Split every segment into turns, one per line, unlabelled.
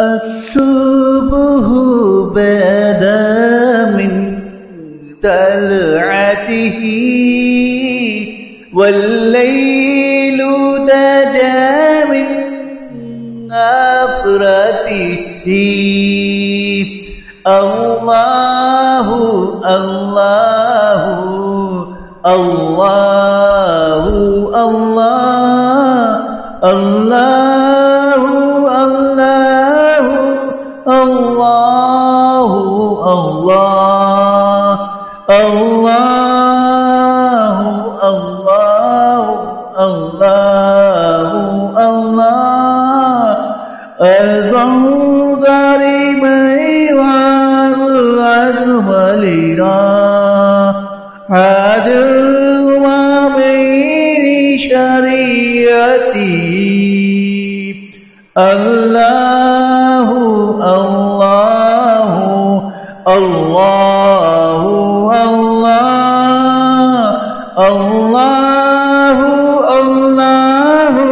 الصبح بدا من طلعته والليل دجا من الله الله الله الله الله الله الله الله الله الله الله الله. البرد لمن والعزم لنا عدل وبين شريعتي. الله الله الله الله الله الله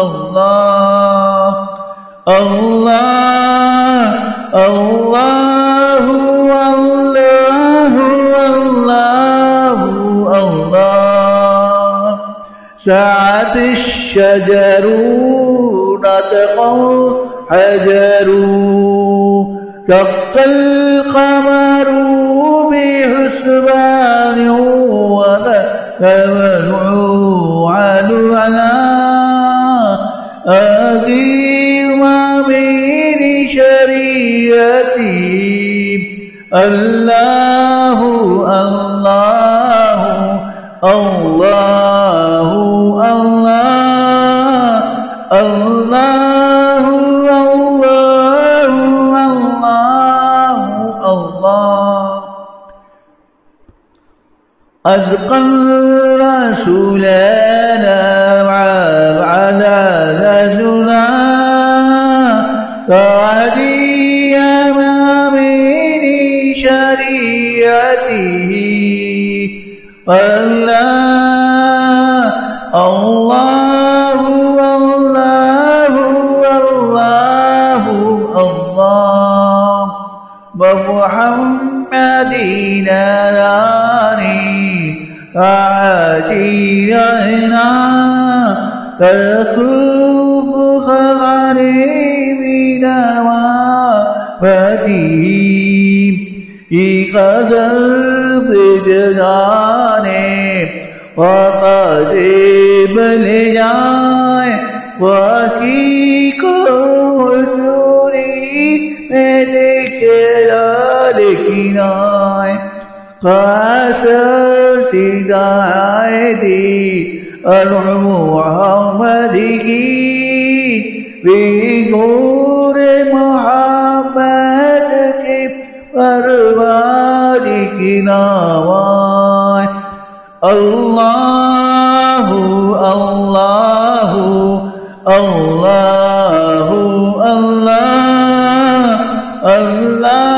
الله الله الله الله الله الله سعت الشجر نطق الحجر شق القمر بحسبان ونمنع على أقيم من شريعتي الله الله الله الله الله. أزقى الرسول نعم على ذاتنا فعدي ما من شريعته ألا الله والله والله الله ومحمد رسول فعجينا تطوب غريب دوابتهم غزل بجدانے جائے وکی کو میں قاسر سيدايدي محمده بنور محمدك بربادك نواي الله الله الله الله الله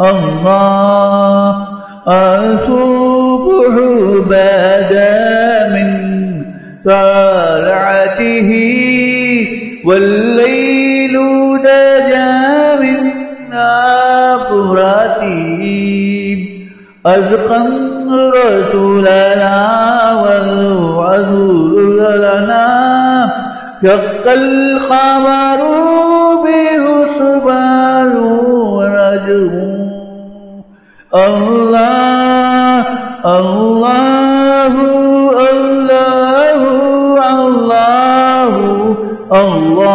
الله أتوب عبادا من طلعته والليل نجا من نافراته أزقا رسولنا والرسول لنا شق الخبر به Allah, Allahu, Allahu, Allahu, Allah.